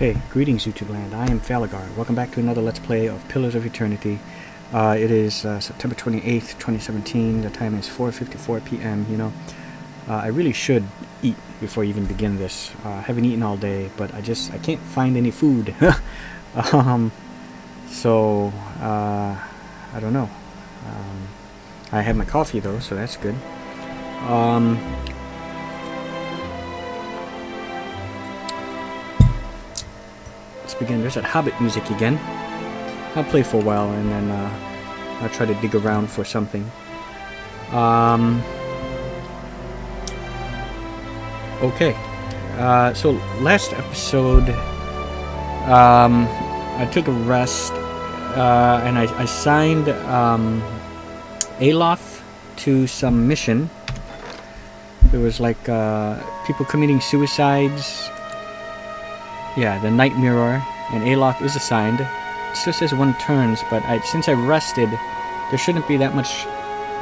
Okay, greetings YouTube land. I am Falagar. Welcome back to another Let's Play of Pillars of Eternity. Uh, it is uh, September 28th, 2017. The time is 4.54 p.m. You know, uh, I really should eat before I even begin this. Uh, I haven't eaten all day, but I just, I can't find any food. um, so, uh, I don't know. Um, I have my coffee though, so that's good. Um, begin. There's that Hobbit music again. I'll play for a while and then uh, I'll try to dig around for something. Um, okay. Uh, so last episode, um, I took a rest uh, and I, I signed um, Aloth to some mission. It was like uh, people committing suicides. Yeah, the Night Mirror, and Aloth is assigned. It still says one turns, but I, since I rested, there shouldn't be that much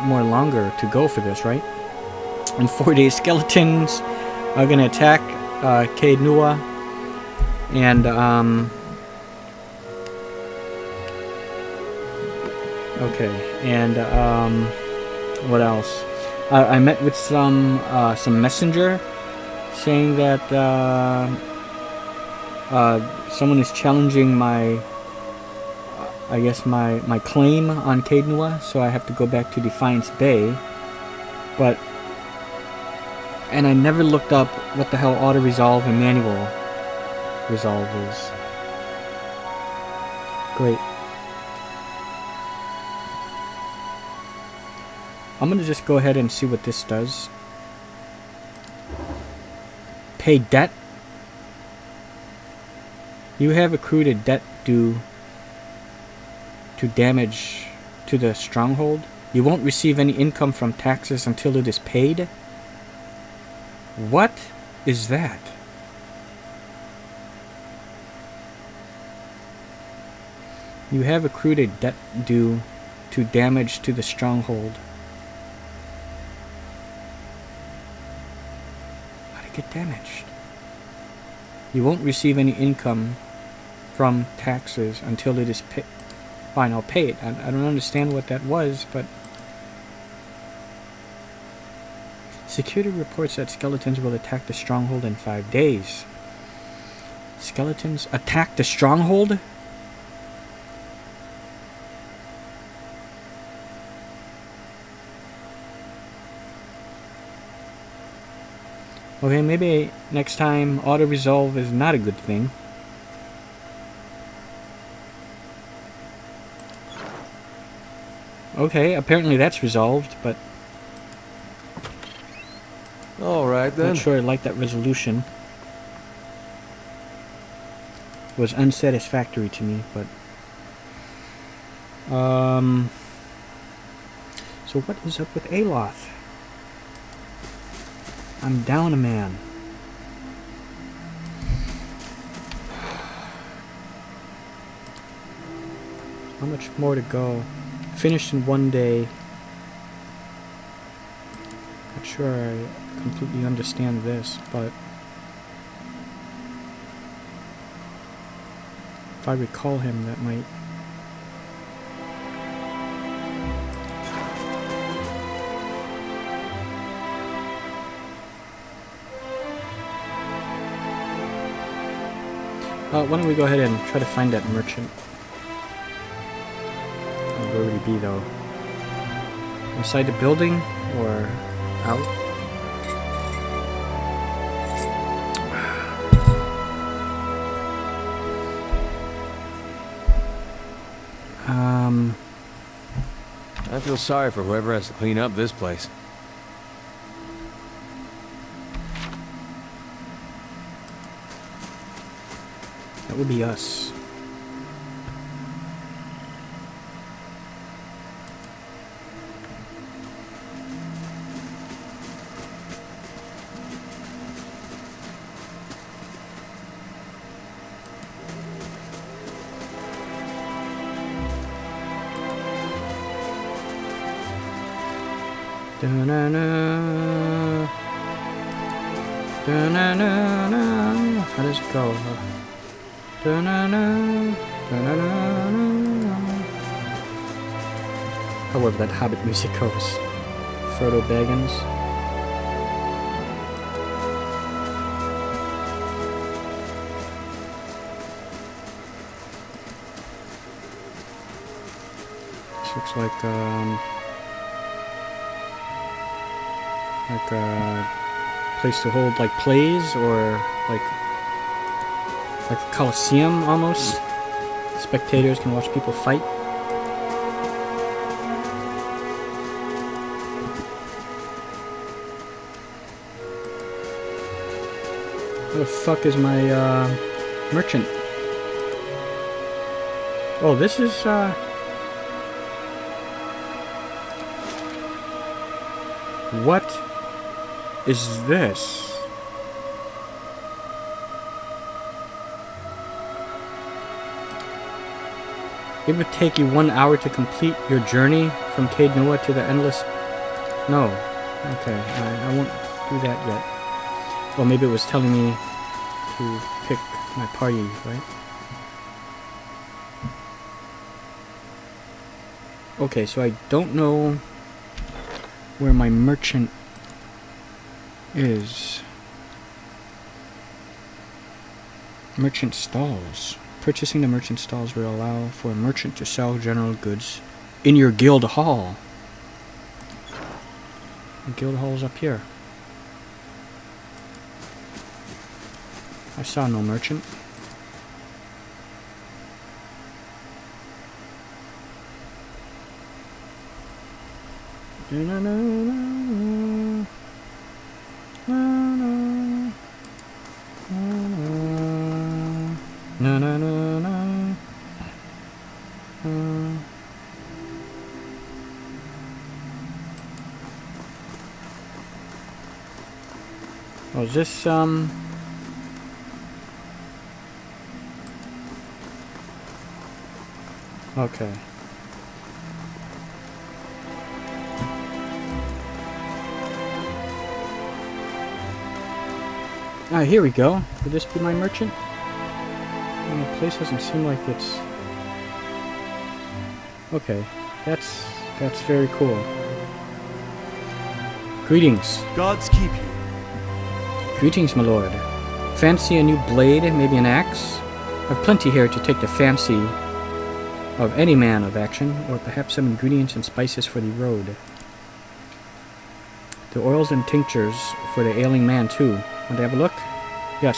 more longer to go for this, right? In four days, skeletons are gonna attack uh, Caed Nua, and um, okay, and um, what else? I met with some uh, some messenger saying that uh, uh, someone is challenging my I guess my my claim on Caed Nua, so I have to go back to Defiance Bay. But and I never looked up what the hell auto resolve and manual resolve is. Great. I'm gonna just go ahead and see what this does. Pay debt. You have accrued a debt due to damage to the stronghold. You won't receive any income from taxes until it is paid. What is that? You have accrued a debt due to damage to the stronghold. How'd it get damaged? You won't receive any income from taxes until it is paid. Fine, I'll pay it. I, I don't understand what that was, but... Security reports that skeletons will attack the stronghold in five days. Skeletons attack the stronghold? Okay, maybe next time auto-resolve is not a good thing. Okay, apparently that's resolved, but... Alright then. Not sure I like that resolution. Was unsatisfactory to me, but... Um... So what is up with Aloth? I'm down a man. How much more to go? Finished in one day. Not sure I completely understand this, but if I recall him, that might Uh, why don't we go ahead and try to find that merchant? Be though? Inside the building or out? Um, I feel sorry for whoever has to clean up this place. that would be us. How does it go? However, that Hobbit music goes. Frodo Baggins. Looks like um, like a place to hold like plays or like like a coliseum almost. Spectators can watch people fight. Where the fuck is my uh, merchant? Oh, this is uh. What is this? It would take you one hour to complete your journey from Nua to the Endless... No. Okay, I, I won't do that yet. Well, maybe it was telling me to pick my party, right? Okay, so I don't know where my merchant is. Merchant stalls. Purchasing the merchant stalls will allow for a merchant to sell general goods in your guild hall. The guild hall is up here. I saw no merchant. Na na na na. Uh. Oh, is this um? Okay. Ah, here we go. Would this be my merchant? Uh, the place doesn't seem like it's... Okay, that's that's very cool. Greetings. Gods keep you. Greetings, my lord. Fancy a new blade, maybe an axe? I've plenty here to take the fancy of any man of action, or perhaps some ingredients and spices for the road. The oils and tinctures for the ailing man, too. Want to have a look? Yes.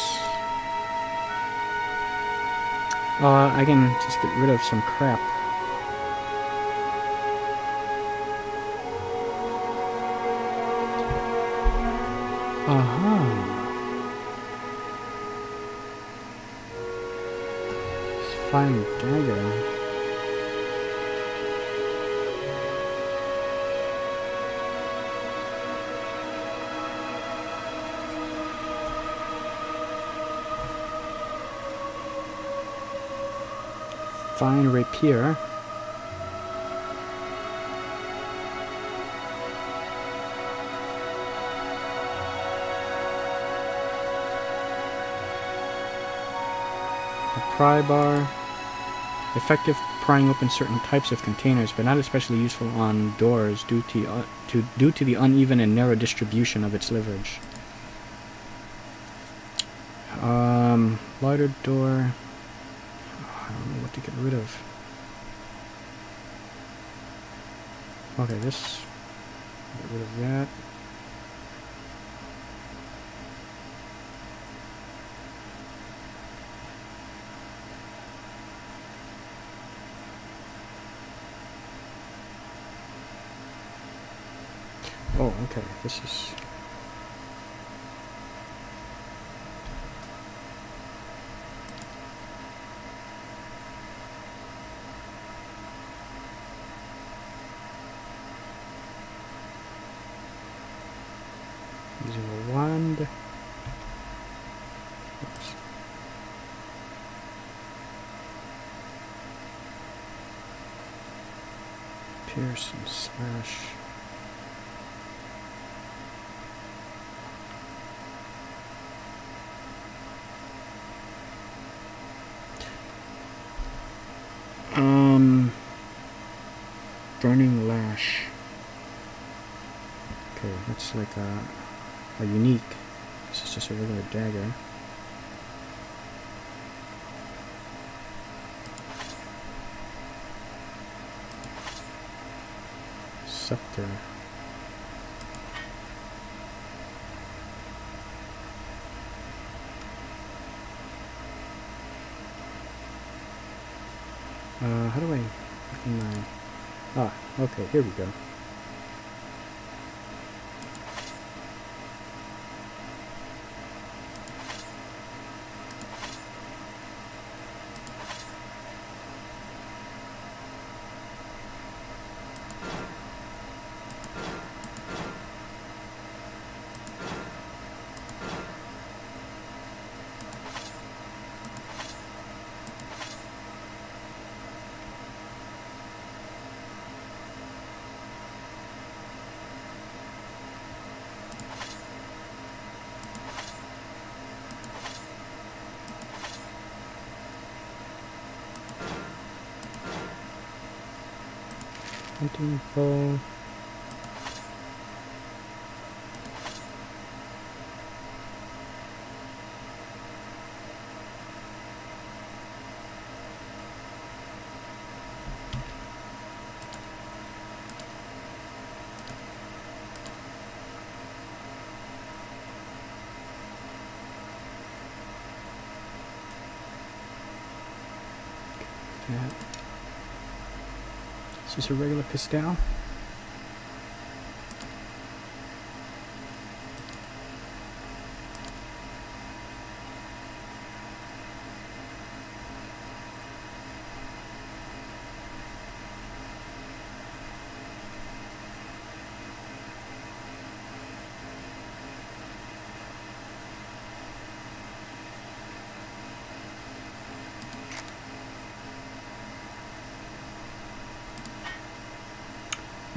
Uh, I can just get rid of some crap. Fine dagger. Fine rapier. Pry bar. Effective prying open certain types of containers, but not especially useful on doors due to, uh, to, due to the uneven and narrow distribution of its leverage. Um, lighter door. I don't know what to get rid of. Okay, this. Get rid of that. Oh, okay. This is. Burning Lash. Okay, that's like a, a unique. This is just a regular dagger. Scepter. Uh, how do I open my... Ah, okay, here we go. Hunting bow. That. Is this a regular pistol?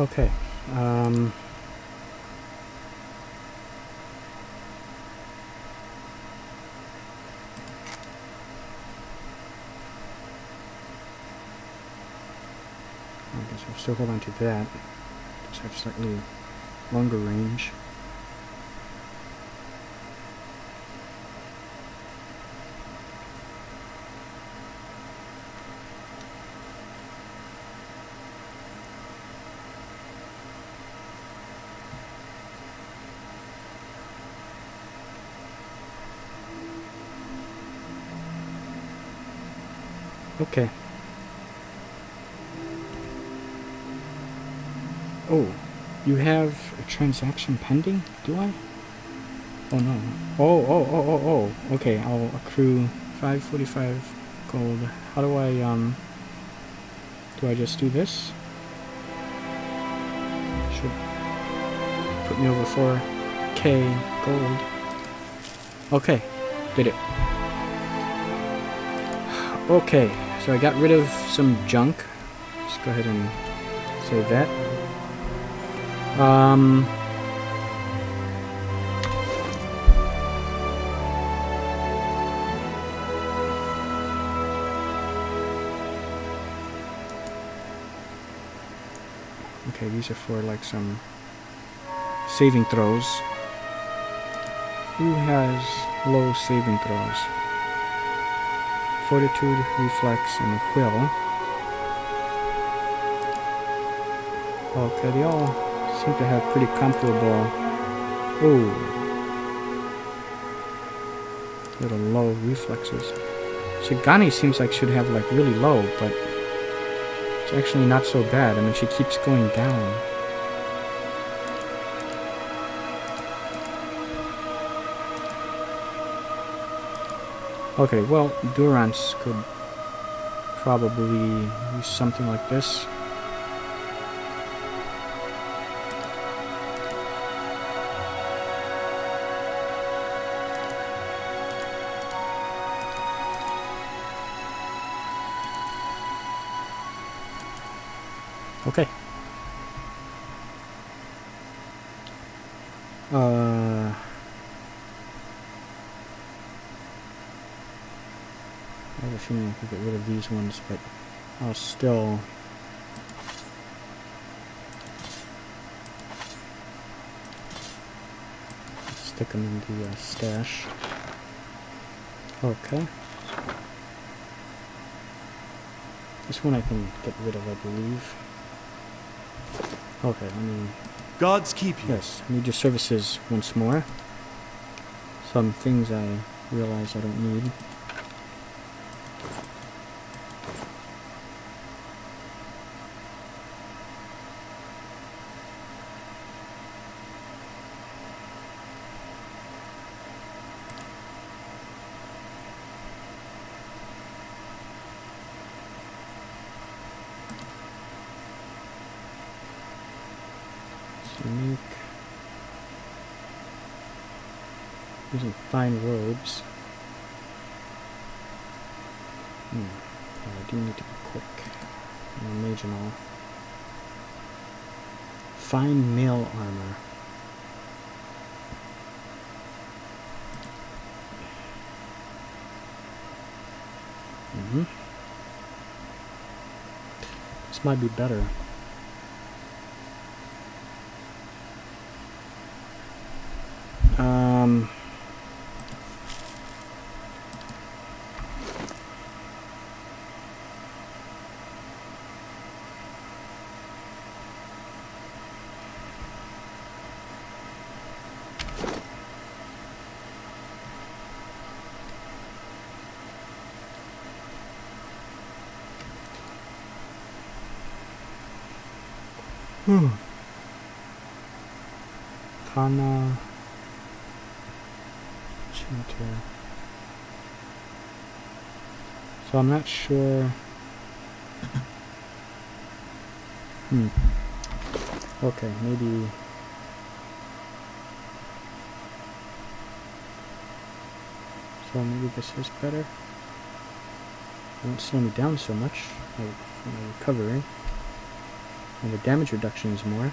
Okay. Um, I guess I'll still hold on to that. Just have slightly longer range. Okay. Oh, you have a transaction pending? Do I? Oh no. Oh, oh, oh, oh, oh. Okay, I'll accrue 545 gold. How do I, um... Do I just do this? Should put me over 4k gold. Okay, did it. Okay, so I got rid of some junk. Let's go ahead and save that. Um, okay, these are for like some saving throws. Who has low saving throws? Fortitude, Reflex, and Will. Okay, they all seem to have pretty comparable... Oh! Little low reflexes. Sagani seems like should have like really low, but it's actually not so bad. I mean, she keeps going down. Okay, well, Durance could probably use something like this. ones, but I'll still stick them in the uh, stash. Okay. This one I can get rid of, I believe. Okay, let me... Gods keep you. Yes, I need your services once more. Some things I realize I don't need. Fine robes. Hmm. Oh, I do need to be quick. I'm a mage and all. Fine mail armor. Mm-hmm. This might be better. Um, hmm. Kana. Chanter. So I'm not sure. Hmm. Okay, maybe. So maybe this is better. It won't slow me down so much. My recovery. And the damage reduction is more.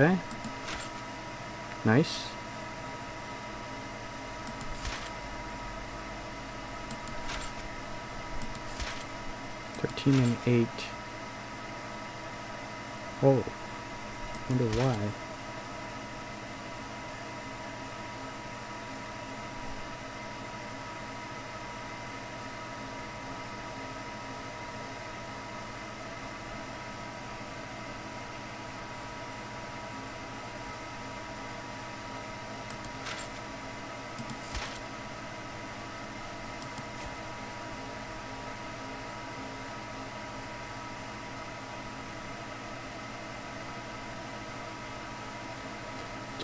Okay. Nice. Thirteen and eight. Oh. Wonder why.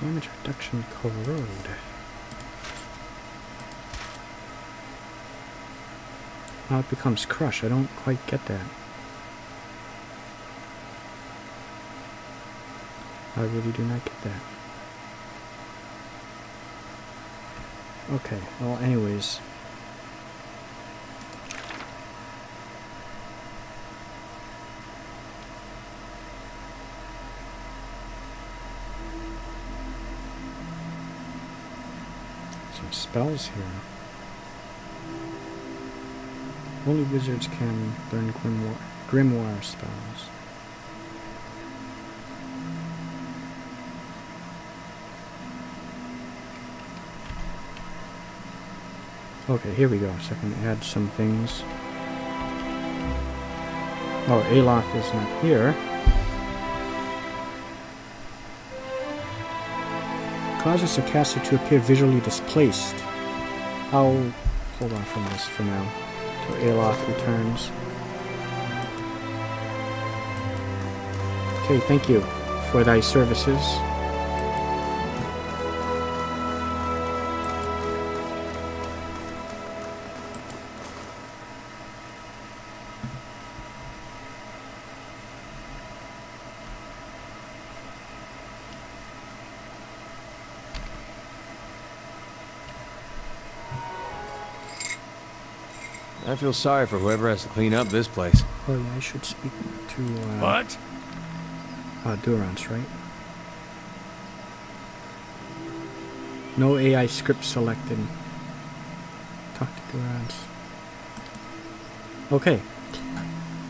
Damage reduction corrode. Now it becomes crush. I don't quite get that. I really do not get that. Okay, well anyways. Some spells here. Only wizards can learn grimoire, grimoire spells. Okay, here we go. So I can add some things. Oh, Aloth is not here. Causes a caster to appear visually displaced. I'll hold on from this for now. Till Aloth returns. Okay, thank you for thy services. I feel sorry for whoever has to clean up this place. Oh yeah, I should speak to uh, What? Uh, Durance, right? No AI script selected. Talk to Durance. Okay.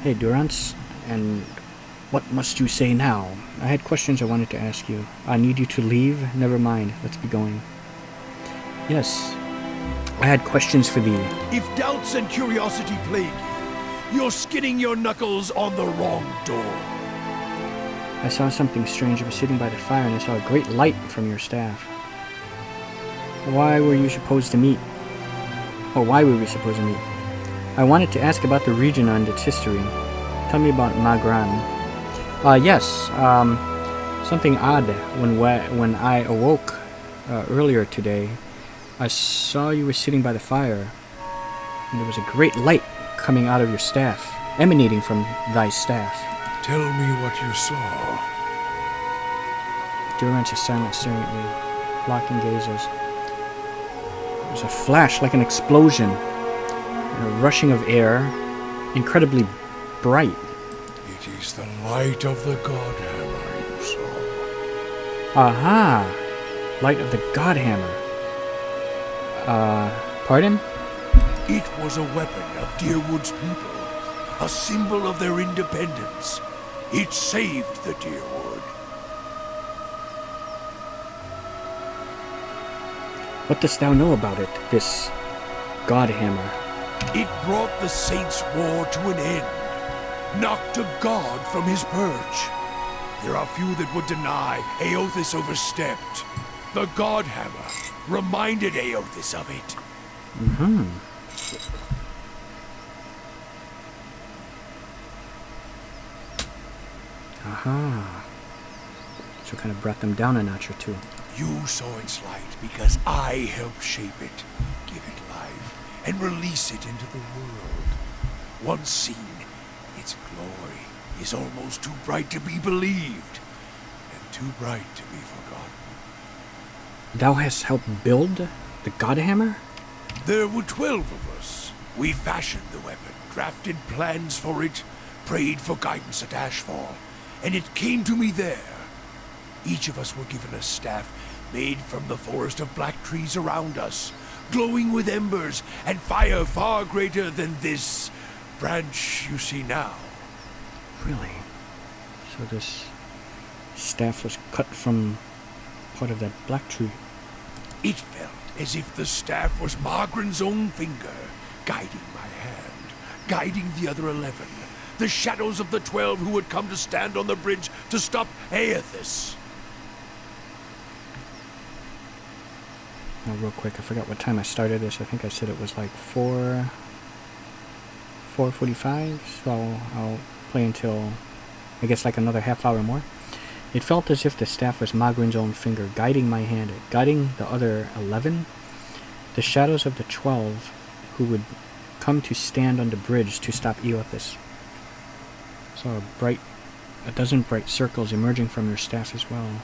Hey, Durance, and what must you say now? I had questions I wanted to ask you. I need you to leave? Never mind. Let's be going. Yes. I had questions for thee. If doubts and curiosity plague you, you're skidding your knuckles on the wrong door. I saw something strange. I was sitting by the fire and I saw a great light from your staff. Why were you supposed to meet? Or why were we supposed to meet? I wanted to ask about the region and its history. Tell me about Magran. Uh, yes, um, something odd when when I awoke uh, earlier today. I saw you were sitting by the fire, and there was a great light coming out of your staff, emanating from thy staff. Tell me what you saw. Durance is silent, staring at me, locking gazes. There's a flash like an explosion, a rushing of air, incredibly bright. It is the light of the Godhammer you saw. Aha! Light of the Godhammer. Uh, pardon? It was a weapon of Dyrwood's people, a symbol of their independence. It saved the Deerwood. What dost thou know about it, this Godhammer? It brought the Saints' war to an end, knocked a god from his perch. There are few that would deny Eothas overstepped. The Godhammer reminded Eothas of it. Mm-hmm. Aha. So kind of brought them down a notch or two. You saw its light because I helped shape it, give it life, and release it into the world. Once seen, its glory is almost too bright to be believed, and too bright to be forgotten. Thou hast helped build the Godhammer? There were twelve of us. We fashioned the weapon, drafted plans for it, prayed for guidance at Ashfall, and it came to me there. Each of us were given a staff made from the forest of black trees around us, glowing with embers and fire far greater than this branch you see now. Really? So this staff was cut from part of that black tree. It felt as if the staff was Magran's own finger, guiding my hand, guiding the other eleven, the shadows of the twelve who had come to stand on the bridge to stop Eothas. Now, real quick, I forgot what time I started this. I think I said it was like 4... 4.45, so I'll play until, I guess, like another half hour more. It felt as if the staff was Magran's own finger, guiding my hand, guiding the other eleven, the shadows of the twelve who would come to stand on the bridge to stop Eothas. Saw a bright, a dozen bright circles emerging from your staff as well.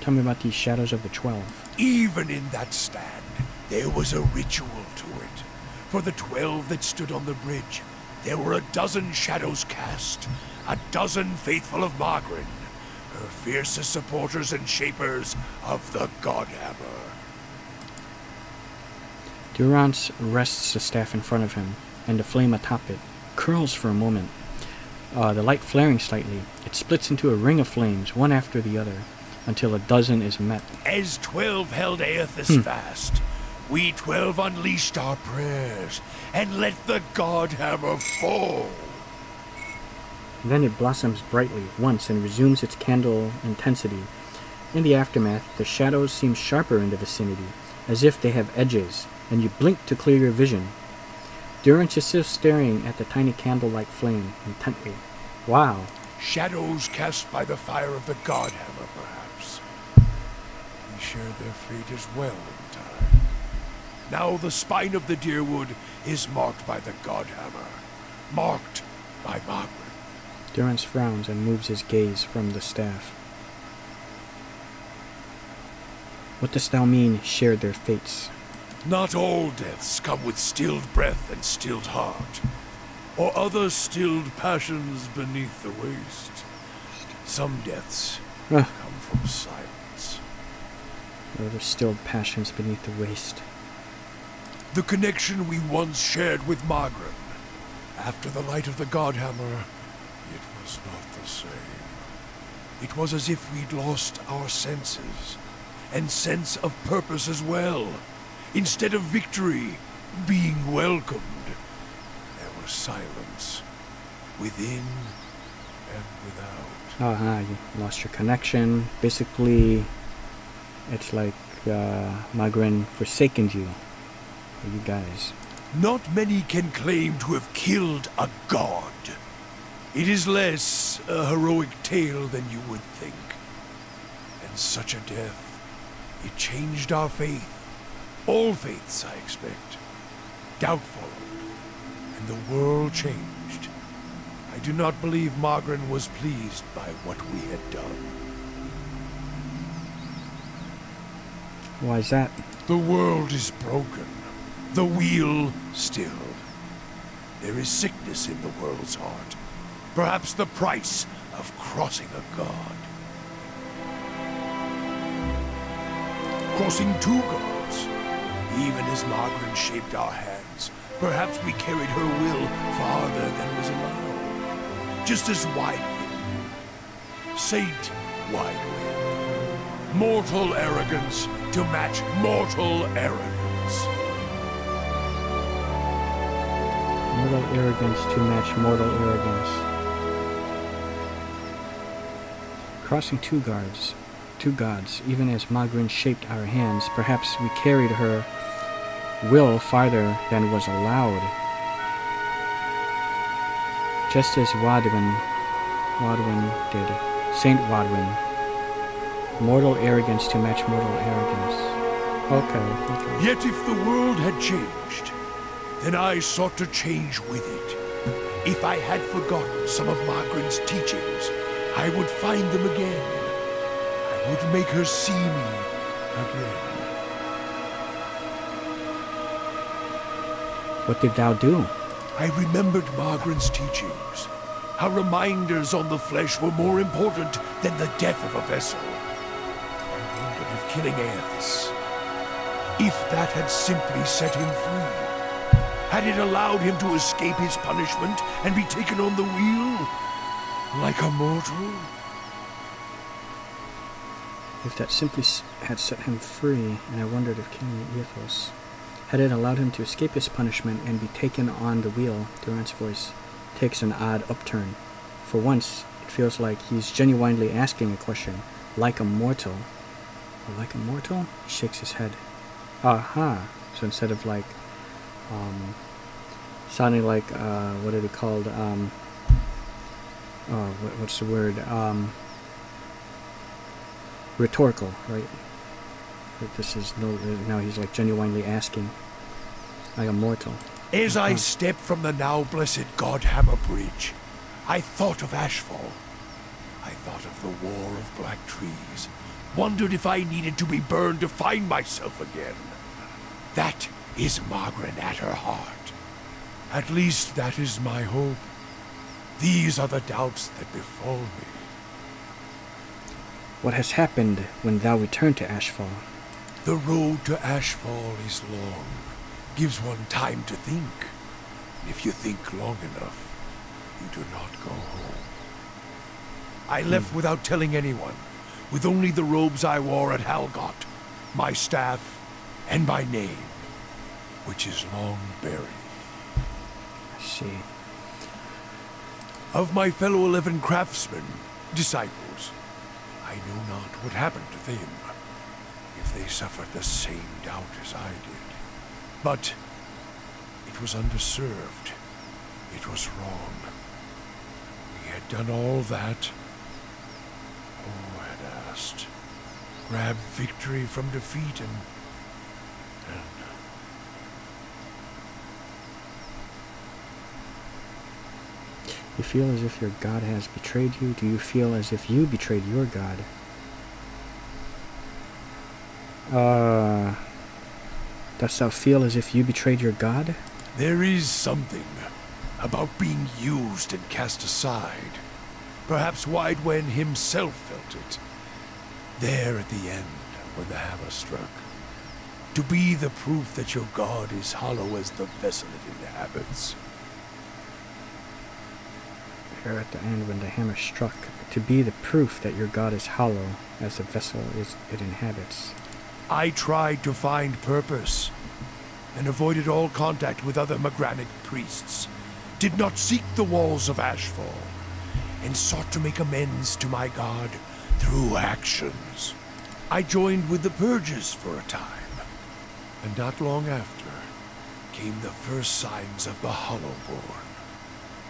Tell me about these shadows of the twelve. Even in that stand, there was a ritual to it. For the twelve that stood on the bridge, there were a dozen shadows cast, a dozen faithful of Magran, her fiercest supporters and shapers of the Godhammer. Durance rests the staff in front of him, and the flame atop it curls for a moment. Uh, the light flaring slightly, it splits into a ring of flames, one after the other, until a dozen is met. As twelve held Eothas fast, we twelve unleashed our prayers and let the god Godhammer fall. Then it blossoms brightly once and resumes its candle intensity. In the aftermath, the shadows seem sharper in the vicinity, as if they have edges, and you blink to clear your vision. Durance is still staring at the tiny candle-like flame intently. Wow. Shadows cast by the fire of the Godhammer, perhaps. We shared their fate as well in time. Now the spine of the Dyrwood is marked by the Godhammer. Marked by Magran. Durance frowns and moves his gaze from the staff. What dost thou mean, share their fates? Not all deaths come with stilled breath and stilled heart. or other stilled passions beneath the waste. Some deaths Ugh. come from silence. Or the stilled passions beneath the waste. The connection we once shared with Magran. After the light of the Godhammer, it was not the same. It was as if we'd lost our senses, and sense of purpose as well. Instead of victory, being welcomed, there was silence, within and without. Uh-huh, you lost your connection. Basically, it's like uh, forsaken you. You guys. Not many can claim to have killed a god. It is less a heroic tale than you would think. And such a death, it changed our faith. All faiths, I expect. Doubt followed, and the world changed. I do not believe Magran was pleased by what we had done. Why is that? The world is broken. The wheel still. There is sickness in the world's heart. Perhaps the price of crossing a god. Crossing two gods. Even as Magran shaped our hands, perhaps we carried her will farther than was allowed. Just as knew. Saint Waidwen. Mortal arrogance to match mortal arrogance. Mortal arrogance to match mortal arrogance. Crossing two guards, two gods, even as Magran shaped our hands, perhaps we carried her will farther than was allowed. Just as Waidwen, Waidwen did, Saint Waidwen. Mortal arrogance to match mortal arrogance. Okay, okay. Yet if the world had changed, then I sought to change with it. If I had forgotten some of Magran's teachings, I would find them again. I would make her see me again. What did thou do? I remembered Magran's teachings. How reminders on the flesh were more important than the death of a vessel. I wondered if killing Eothas, if that had simply set him free. Had it allowed him to escape his punishment and be taken on the wheel? Like a mortal? If that simply had set him free, and I wondered if King Eothas had it allowed him to escape his punishment and be taken on the wheel, Durance's voice takes an odd upturn. For once, it feels like he's genuinely asking a question, like a mortal. Or like a mortal? He shakes his head. Aha! So instead of like, um, sounding like, uh, what are they called? Um, oh, what, what's the word? Um, rhetorical, right? That this is no. Now he's like genuinely asking, like a mortal. As I Uh-huh. stepped from the now blessed Godhammer Bridge, I thought of Ashfall. I thought of the war of black trees. Wondered if I needed to be burned to find myself again. That is Magran at her heart. At least that is my hope. These are the doubts that befall me. What has happened when thou return to Ashfall? The road to Ashfall is long. Gives one time to think. If you think long enough, you do not go home. I hmm. left without telling anyone, with only the robes I wore at Halgot, my staff, and my name, which is long buried. I see. Of my fellow eleven craftsmen, disciples, I know not what happened to them, if they suffered the same doubt as I did. But it was underserved. It was wrong. We had done all that Poe had asked. Grab victory from defeat and... and... You feel as if your God has betrayed you? Do you feel as if you betrayed your God? Uh. Dost thou feel as if you betrayed your God? There is something. about being used and cast aside. Perhaps Waidwen himself felt it. There at the end, when the hammer struck. To be the proof that your god is hollow as the vessel it inhabits. There at the end, when the hammer struck, to be the proof that your god is hollow as the vessel is it inhabits. I tried to find purpose, and avoided all contact with other Magranic priests. Did not seek the walls of Ashfall, and sought to make amends to my god through actions. I joined with the Purges for a time, and not long after came the first signs of the Hollowborn.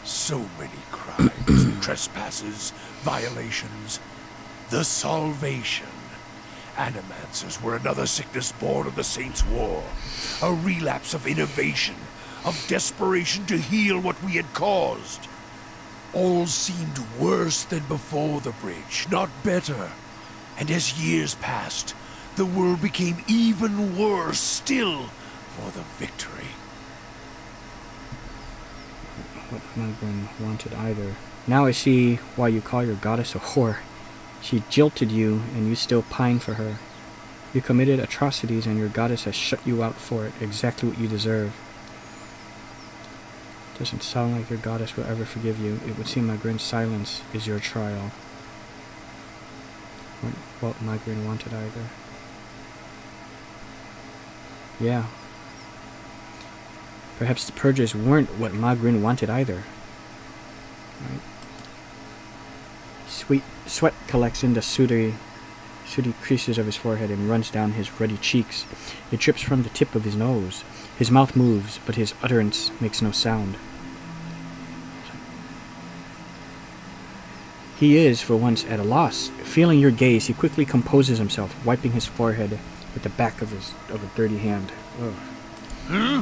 So many crimes, trespasses, violations. The Salvation. Animancers were another sickness born of the Saints' War. A relapse of innovation, of desperation to heal what we had caused. All seemed worse than before the bridge, not better. And as years passed, the world became even worse still for the victory. What Magran wanted either. Now I see why you call your goddess a whore. She jilted you, and you still pine for her. You committed atrocities, and your goddess has shut you out for it, exactly what you deserve. Doesn't sound like your goddess will ever forgive you. It would seem Magran's silence is your trial. What, what Magran wanted either. Yeah. Perhaps the purges weren't what Magran wanted either. Right. Sweet sweat collects in the sooty, sooty creases of his forehead and runs down his ruddy cheeks. It drips from the tip of his nose. His mouth moves, but his utterance makes no sound. He is, for once, at a loss. Feeling your gaze, he quickly composes himself, wiping his forehead with the back of his of a dirty hand. Ugh. Hmm?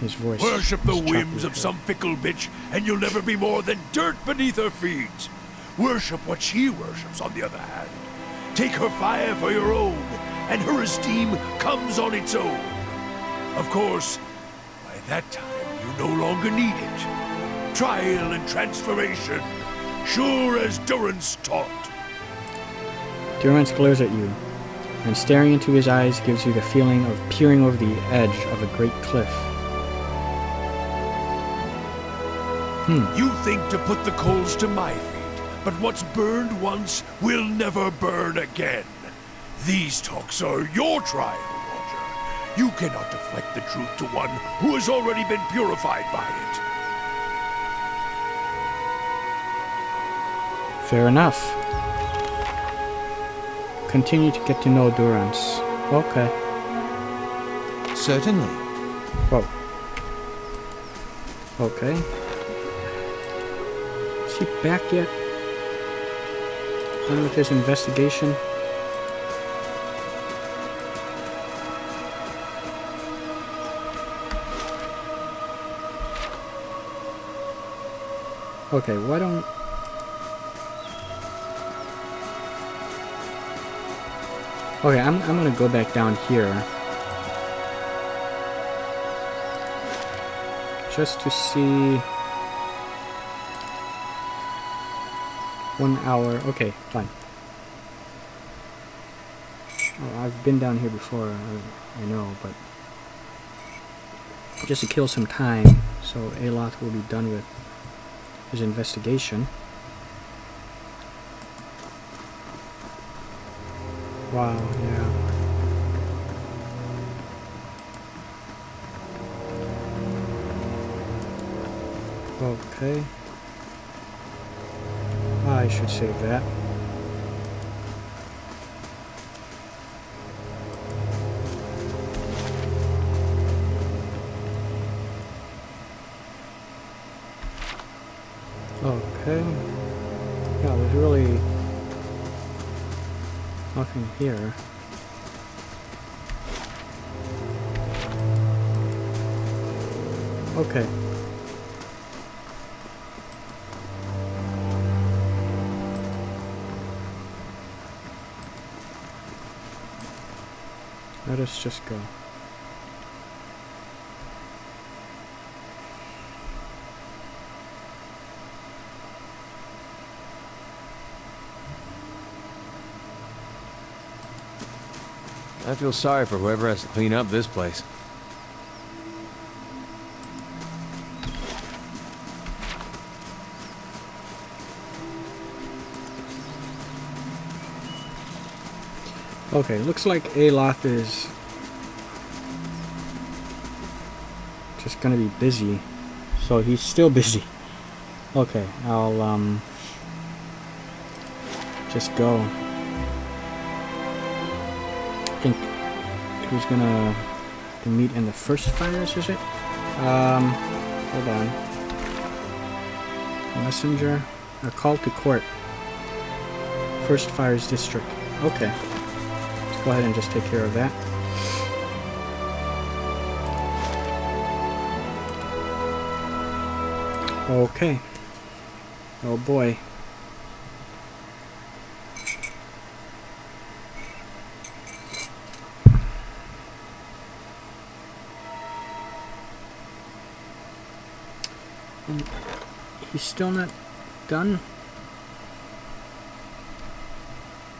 His voice. Worship the whims of some fickle bitch, and you'll never be more than dirt beneath her feet. Worship what she worships, on the other hand. Take her fire for your own, and her esteem comes on its own. Of course, by that time, you no longer need it. Trial and transformation, sure as Durance taught. Durance glares at you, and staring into his eyes gives you the feeling of peering over the edge of a great cliff. Hmm. You think to put the coals to my feet, but what's burned once will never burn again. These talks are your trial, Roger. You cannot deflect the truth to one who has already been purified by it. Fair enough. Continue to get to know Durance. Okay. Certainly. Whoa. Okay. Is he back yet? Done with his investigation? Okay, why don't... Okay, I'm, I'm gonna go back down here. just to see one hour. Okay fine. Oh, I've been down here before I, I know but just to kill some time so Aloth will be done with his investigation. Wow yeah. Okay. I should save that. Okay. Yeah, there's really nothing here. Okay. Let us just go. I feel sorry for whoever has to clean up this place. Okay, looks like Aloth is just gonna be busy. So he's still busy. Okay, I'll um just go. I think was gonna to meet in the first fires, is it? Um hold on. Messenger. A call to court. First fires district. Okay. Go ahead and just take care of that. Okay. Oh boy. And he's still not done?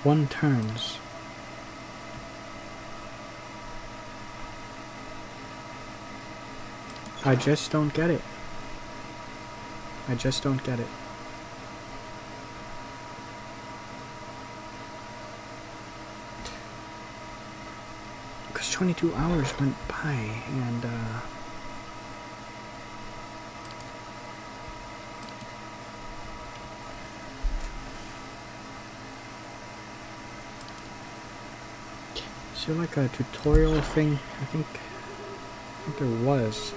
One turns. I just don't get it. I just don't get it. Because 22 hours went by and, uh... Is there like a tutorial thing? I think, I think there was.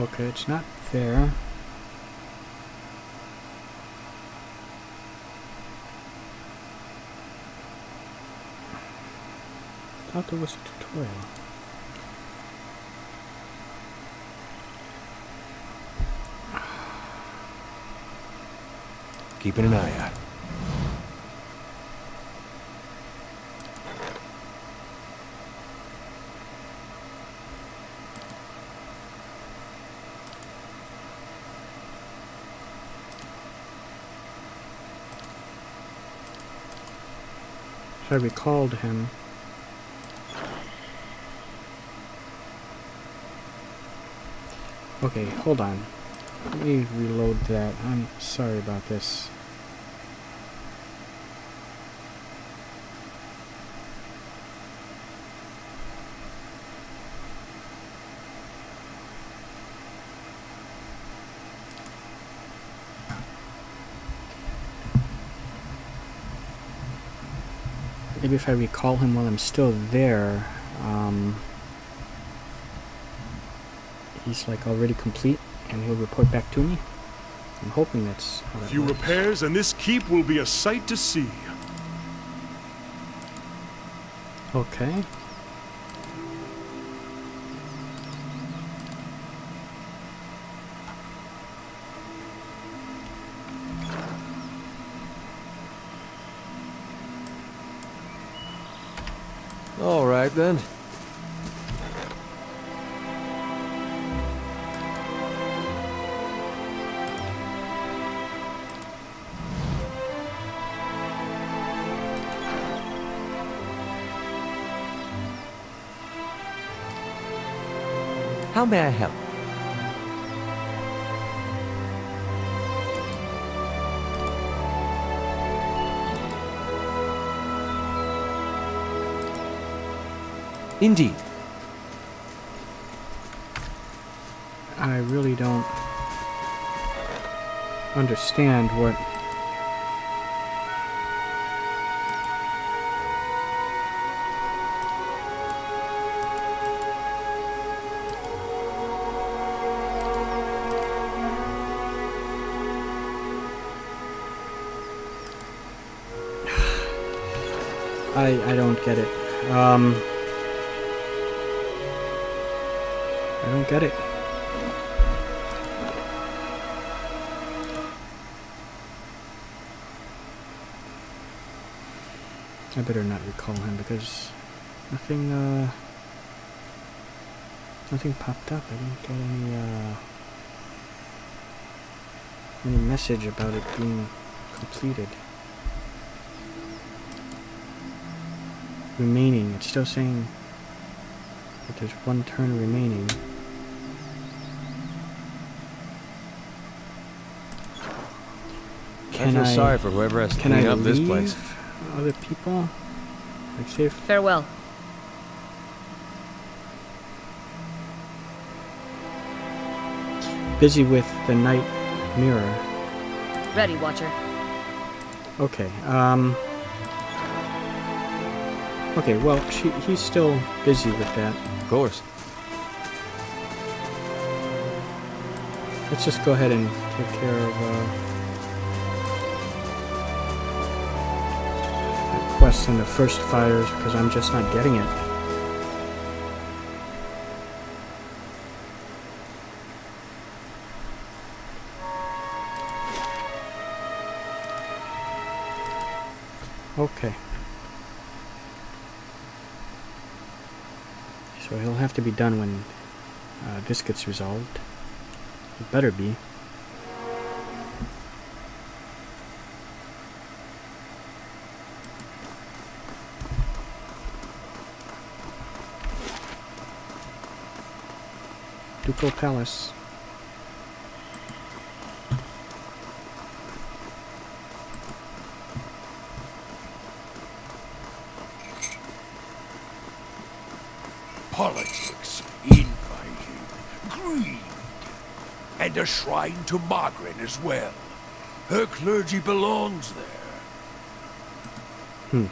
Okay, it's not there. thought there was a tutorial. Keeping an eye out. I recalled him. Okay, hold on. Let me reload that. I'm sorry about this. Maybe if I recall him while I'm still there, um, he's like already complete and he'll report back to me. I'm hoping that's how that Few works. repairs, and this keep will be a sight to see. Okay. Right then. How may I help? Indeed. I really don't understand what I I don't get it. Um don't get it. I better not recall him because nothing, uh... Nothing popped up. I didn't get any uh, any message about it being completed. Remaining. It's still saying that there's one turn remaining. I feel sorry for whoever has to can clean I up this place. leave Other people? Like see if Farewell. busy with the night mirror. Ready, Watcher. Okay. Um. Okay. Well, she he's still busy with that. Of course. Let's just go ahead and take care of uh, that in the first fires because I'm just not getting it. Okay. So he'll have to be done when uh, this gets resolved. It better be. Ducal Palace. Politics, infighting, greed, and a shrine to Magran as well. Her clergy belongs there. Hmm.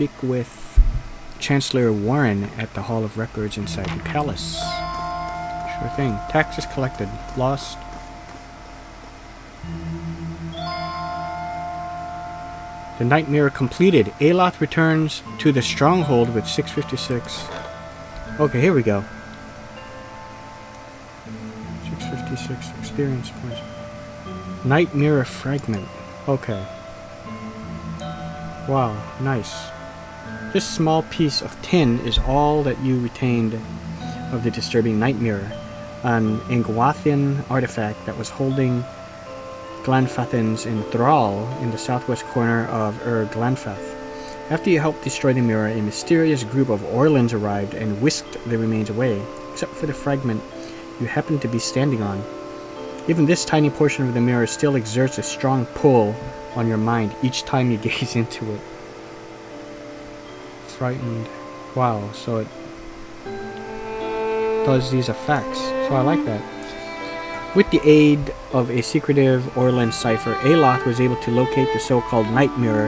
Speak with Chancellor Warren at the Hall of Records inside the palace. Sure thing. Taxes collected. Lost. The nightmare completed. Aloth returns to the stronghold with 656. Okay, here we go. 656 experience points. Night Mirror Fragment. Okay. Wow, nice. This small piece of tin is all that you retained of the disturbing Night Mirror, an Engwithan artifact that was holding Glanfathans in thrall in the southwest corner of Ur Glanfath. After you helped destroy the mirror, a mysterious group of Orlans arrived and whisked the remains away, except for the fragment you happened to be standing on. Even this tiny portion of the mirror still exerts a strong pull on your mind each time you gaze into it. Frightened. Wow, so it does these effects. So I like that. With the aid of a secretive Orlan cipher, Aloth was able to locate the so-called Night Mirror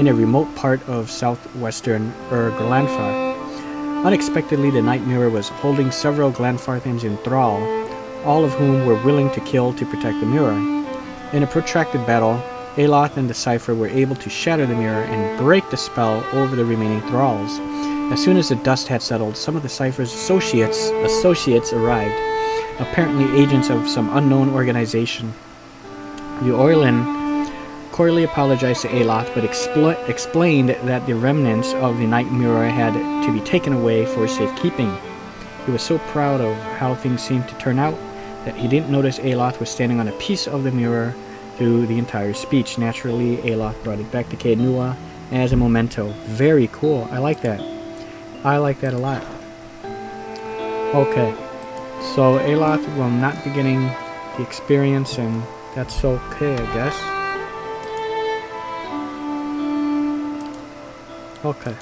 in a remote part of southwestern Ur Glanfath. Unexpectedly, the Night Mirror was holding several Glanfathans in thrall, all of whom were willing to kill to protect the mirror. In a protracted battle, Aloth and the cipher were able to shatter the mirror and break the spell over the remaining thralls. As soon as the dust had settled, some of the cipher's associates associates arrived, apparently agents of some unknown organization. The Orlan cordially apologized to Aloth, but expl- explained that the remnants of the Night Mirror had to be taken away for safekeeping. He was so proud of how things seemed to turn out that he didn't notice Aloth was standing on a piece of the mirror through the entire speech. Naturally, Aloth brought it back to Caed Nua as a memento. Very cool. I like that. I like that a lot. Okay. So Aloth will not be getting the experience, and that's okay, I guess. Okay.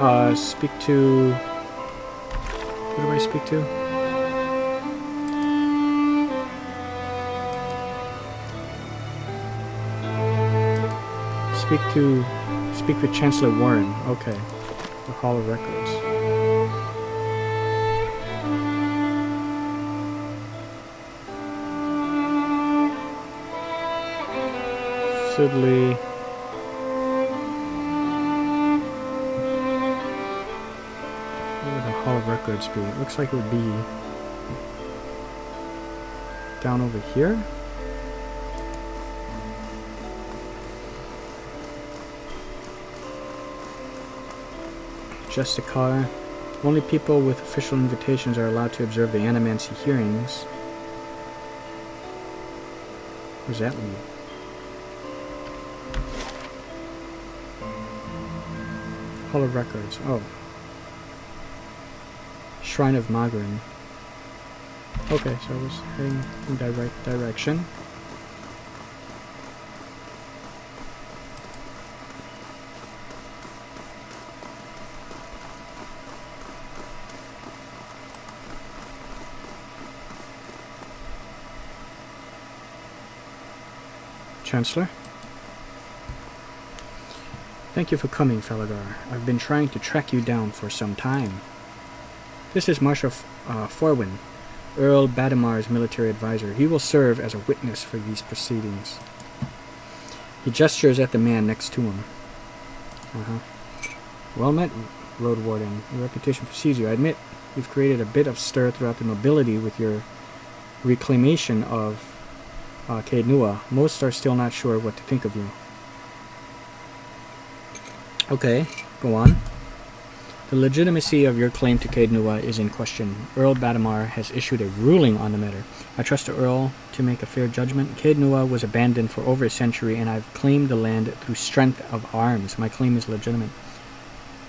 Uh, speak to. Who do I speak to? Speak to. Speak with Chancellor Warren. Okay. The Hall of Records. Sidley. Where would the Hall of Records be? It looks like it would be down over here. Just a car. Only people with official invitations are allowed to observe the animancy hearings. Where's that lead? Hall of Records. Oh. Shrine of Magran. Okay, so I was heading in the right direction. Chancellor? Thank you for coming, Falagar. I've been trying to track you down for some time. This is Marshal uh, Forwin, Earl Badamar's military advisor. He will serve as a witness for these proceedings. He gestures at the man next to him. Uh-huh. Well met, Road Warden. Your reputation precedes you. I admit you've created a bit of stir throughout the nobility with your reclamation of uh, Most are still not sure what to think of you. Okay, go on. The legitimacy of your claim to Caed Nua is in question. Earl Badamar has issued a ruling on the matter. I trust the Earl to make a fair judgment. Caed Nua was abandoned for over a century, and I've claimed the land through strength of arms. My claim is legitimate.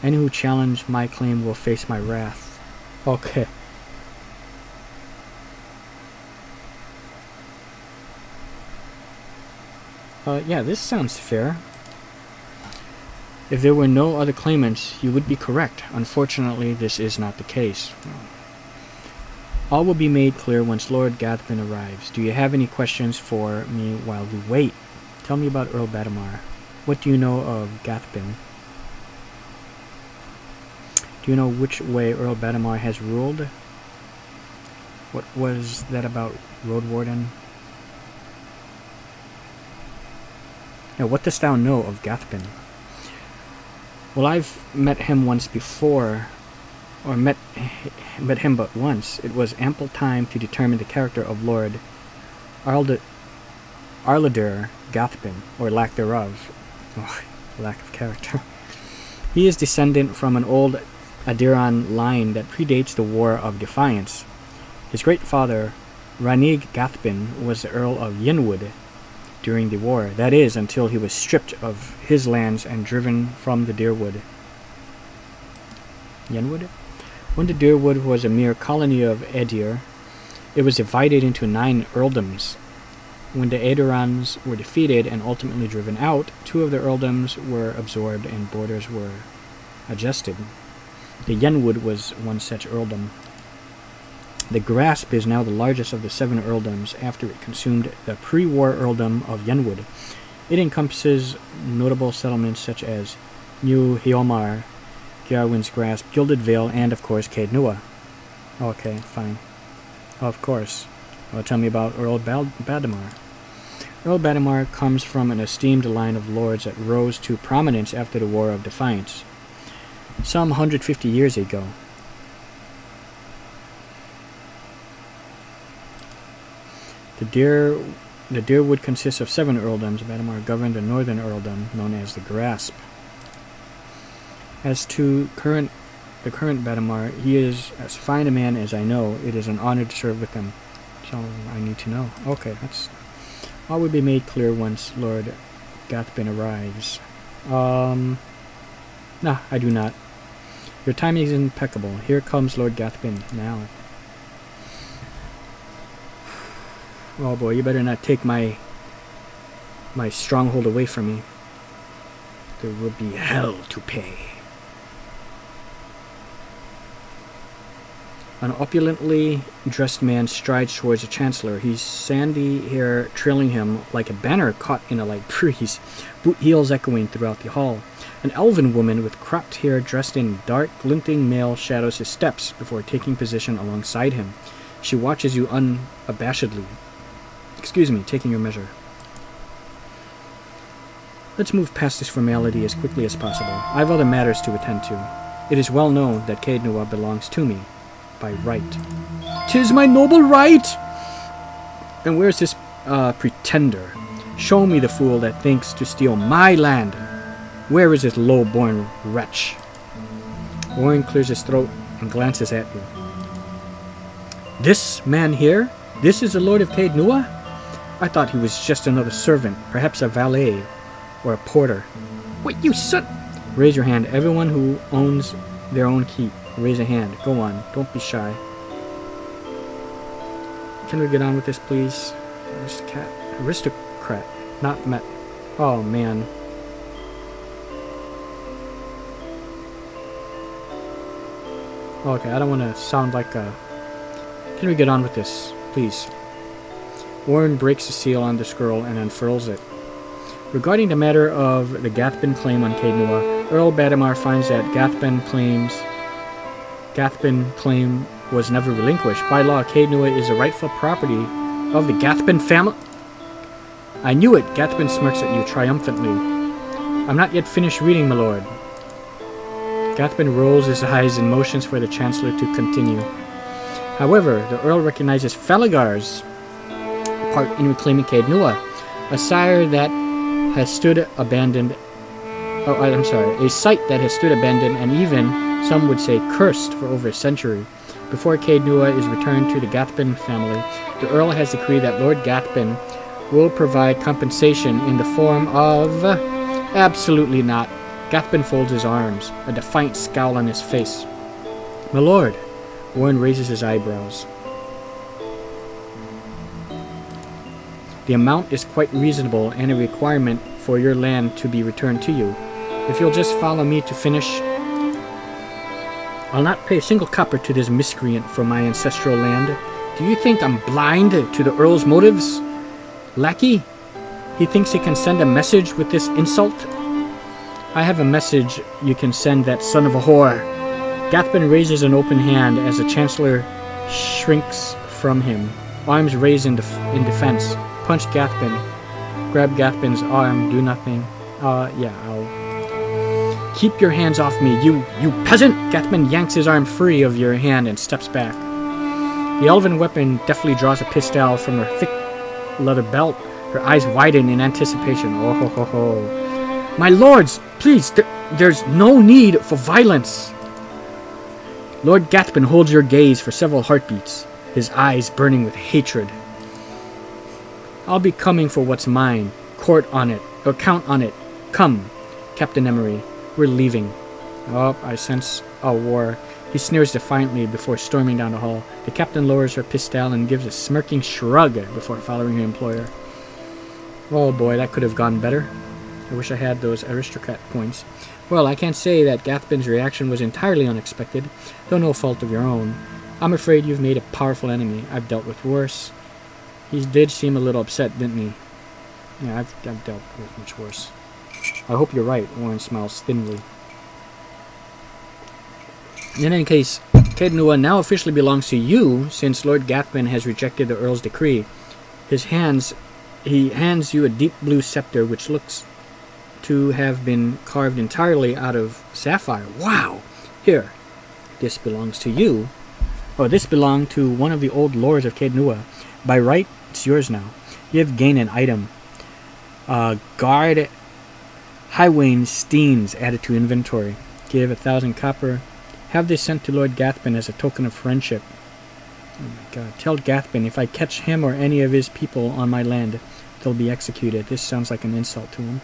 Any who challenge my claim will face my wrath. Okay. Uh, yeah, this sounds fair. If there were no other claimants, you would be correct. Unfortunately, this is not the case. All will be made clear once Lord Gathbin arrives. Do you have any questions for me while we wait? Tell me about Earl Badamar. What do you know of Gathbin? Do you know which way Earl Badamar has ruled? What was that about Road Warden? Now, what dost thou know of Gathbin? Well, I've met him once before, or met met him but once. It was ample time to determine the character of Lord Arld Arladur Gathbin, or lack thereof. Oh, lack of character. he is descendant from an old Aedyran line that predates the War of Defiance. His great father, Ranig Gathbin, was the Earl of Yenwood, during the war. That is, until he was stripped of his lands and driven from the Dyrwood. Yenwood? When the Dyrwood was a mere colony of Aedyr, it was divided into nine earldoms. When the Aedyrans were defeated and ultimately driven out, two of the earldoms were absorbed and borders were adjusted. The Yenwood was one such earldom. The Grasp is now the largest of the seven earldoms after it consumed the pre-war earldom of Yenwood. It encompasses notable settlements such as New Hiomar, Garwin's Grasp, Gilded Vale, and of course Caed Nua. Okay, fine. Of course. Well, tell me about Earl Bal Badamar. Earl Badamar comes from an esteemed line of lords that rose to prominence after the War of Defiance. Some 150 years ago, The Deer the Dyrwood consists of seven earldoms. Badamar governed the northern earldom, known as the Grasp. As to current the current Badamar, he is as fine a man as I know. It is an honor to serve with him. So I need to know. Okay, that's all will be made clear once Lord Gathbin arrives. Um, nah, I do not. Your timing is impeccable. Here comes Lord Gathbin now. Oh boy, you better not take my my stronghold away from me. There will be hell to pay. An opulently dressed man strides towards the Chancellor, his sandy hair trailing him like a banner caught in a light breeze, boot heels echoing throughout the hall. An elven woman with cropped hair dressed in dark, glinting mail shadows his steps before taking position alongside him. She watches you unabashedly, Excuse me, taking your measure. Let's move past this formality as quickly as possible. I have other matters to attend to. It is well known that Caed Nua belongs to me, by right. Tis my noble right! And where's this uh, pretender? Show me the fool that thinks to steal my land. Where is this low-born wretch? Warren clears his throat and glances at you. This man here? This is the Lord of Caed Nua? I thought he was just another servant, perhaps a valet or a porter. Wait, you son! Raise your hand. Everyone who owns their own keep, raise a hand. Go on. Don't be shy. Can we get on with this, please? Aristocrat. Aristocrat. Not met. Oh, man. Okay, I don't want to sound like a... Can we get on with this, please? Warren breaks the seal on the scroll and unfurls it. Regarding the matter of the Gathbin claim on Caed Earl Badamar finds that Gathbin claims Gathbin claim was never relinquished. By law, Caed is the rightful property of the Gathbin family. I knew it, Gathbin smirks at you triumphantly. I'm not yet finished reading, my lord. Gathbin rolls his eyes and motions for the Chancellor to continue. However, the Earl recognizes Falagar's part in reclaiming Caed Nua, a sire that has stood abandoned. Oh, I'm sorry, a site that has stood abandoned and even, some would say, cursed for over a century. Before Caed Nua is returned to the Gathbin family, the Earl has decreed that Lord Gathbin will provide compensation in the form of. Absolutely not. Gathbin folds his arms, a defiant scowl on his face. My lord, Warren raises his eyebrows. The amount is quite reasonable and a requirement for your land to be returned to you. If you'll just follow me to finish, I'll not pay a single copper to this miscreant for my ancestral land. Do you think I'm blind to the Earl's motives? Lackey? He thinks he can send a message with this insult? I have a message you can send that son of a whore. Gathbin raises an open hand as the Chancellor shrinks from him, arms raised in, def in defense. Punch Gathbin. Grab Gathbin's arm, do nothing. Uh, yeah, I'll... Keep your hands off me, you, you peasant! Gathbin yanks his arm free of your hand and steps back. The elven weapon deftly draws a pistol from her thick leather belt. Her eyes widen in anticipation. Oh ho ho ho. My lords, please, th there's no need for violence. Lord Gathbin holds your gaze for several heartbeats, his eyes burning with hatred. I'll be coming for what's mine. Court on it, or count on it. Come, Captain Emery, we're leaving. Oh, I sense a war. He sneers defiantly before storming down the hall. The captain lowers her pistol and gives a smirking shrug before following her employer. Oh boy, that could have gone better. I wish I had those aristocrat points. Well, I can't say that Gathbin's reaction was entirely unexpected, though no fault of your own. I'm afraid you've made a powerful enemy. I've dealt with worse. He did seem a little upset, didn't he? Yeah, I've, I've dealt with much worse. I hope you're right, Warren smiles thinly. In any case, Caed Nua now officially belongs to you, since Lord Gathbin has rejected the Earl's decree. His hands, he hands you a deep blue scepter which looks to have been carved entirely out of sapphire. Wow! Here, this belongs to you. Oh, this belonged to one of the old lords of Caed Nua. By right, it's yours now. You have gained an item. Uh, guard Highwayne Steens added to inventory. Give a thousand copper. Have this sent to Lord Gathbin as a token of friendship. Oh my god. Tell Gathbin if I catch him or any of his people on my land, they'll be executed. This sounds like an insult to him.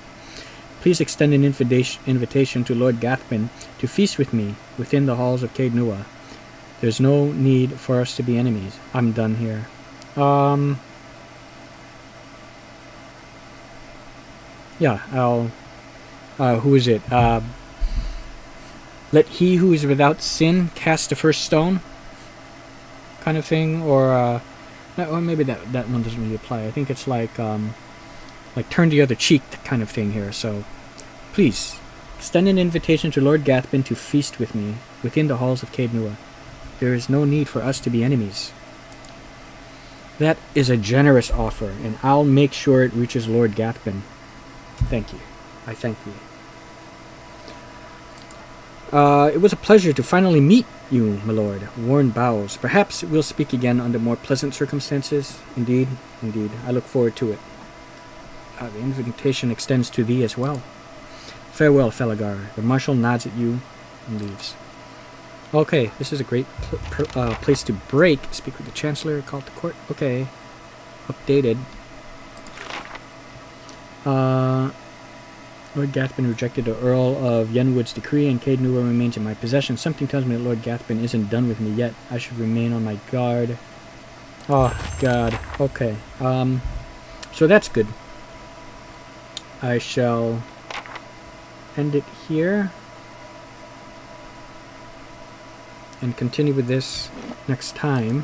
Please extend an invitation, invitation to Lord Gathbin to feast with me within the halls of Caed Nua. There's no need for us to be enemies. I'm done here. Um... Yeah, I'll... Uh, who is it? Uh, let he who is without sin cast the first stone? Kind of thing? Or, uh... Or maybe that, that one doesn't really apply. I think it's like, um like turn the other cheek kind of thing here. So please extend an invitation to Lord Gathbin to feast with me within the halls of Caed Nua. There is no need for us to be enemies. That is a generous offer, and I'll make sure it reaches Lord Gathbin. Thank you. I thank you. Uh, it was a pleasure to finally meet you, my lord. Warren bows. Perhaps we'll speak again under more pleasant circumstances. Indeed, indeed. I look forward to it. Uh, the invitation extends to thee as well. Farewell, Falagar. The marshal nods at you and leaves. Okay, this is a great pl uh, place to break. Speak with the Chancellor, call to court. Okay. Updated. Uh, Lord Gathbin rejected the Earl of Yenwood's decree, and Caed Nua remains in my possession. Something tells me that Lord Gathbin isn't done with me yet. I should remain on my guard. Oh, God. Okay. Um, so that's good. I shall end it here. And continue with this next time.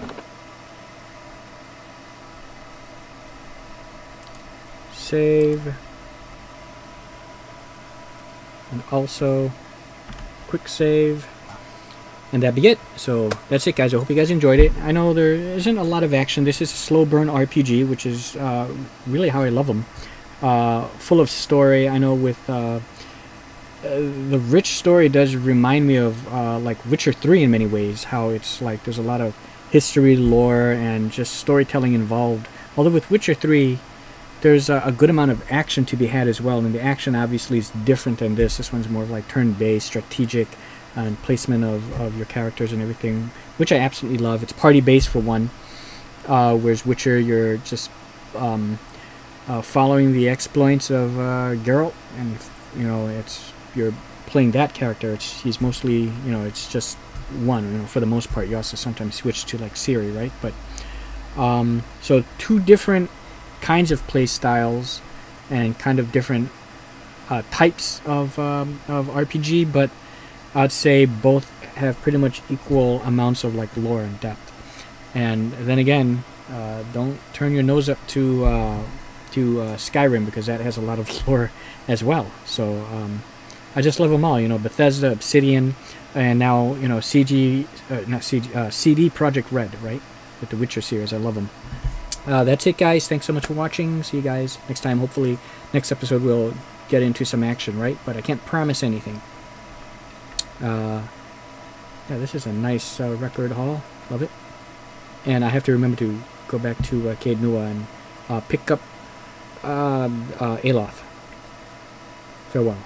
Save. And also, quick save. And that'd be it. So that's it, guys. I hope you guys enjoyed it. I know there isn't a lot of action. This is a slow burn RPG, which is uh, really how I love them. Uh, full of story. I know with uh, uh, the rich story does remind me of uh, like Witcher 3 in many ways. How it's like there's a lot of history, lore, and just storytelling involved. Although with Witcher 3, there's a, a, good amount of action to be had as well, and the action obviously is different than this. This one's more of like turn-based, strategic, and placement of, of your characters and everything, which I absolutely love. It's party-based for one, uh, whereas Witcher, you're just um, uh, following the exploits of uh, Geralt, and you know it's you're playing that character. It's he's mostly you know it's just one. You know for the most part. You also sometimes switch to like Ciri, right? But um, so two different kinds of play styles and kind of different uh, types of, um, of RPG, but I'd say both have pretty much equal amounts of like lore and depth. And then again, uh, don't turn your nose up to uh, to uh, Skyrim because that has a lot of lore as well. So um, I just love them all. You know, Bethesda, Obsidian, and now you know CG, uh, not CG, uh, CD Projekt Red, right? With the Witcher series, I love them. Uh, that's it, guys. Thanks so much for watching. See you guys next time. Hopefully, next episode we'll get into some action, right? But I can't promise anything. Uh, yeah, this is a nice uh, record haul. Love it. And I have to remember to go back to uh, Caed Nua and uh, pick up uh, uh, Aloth. Farewell.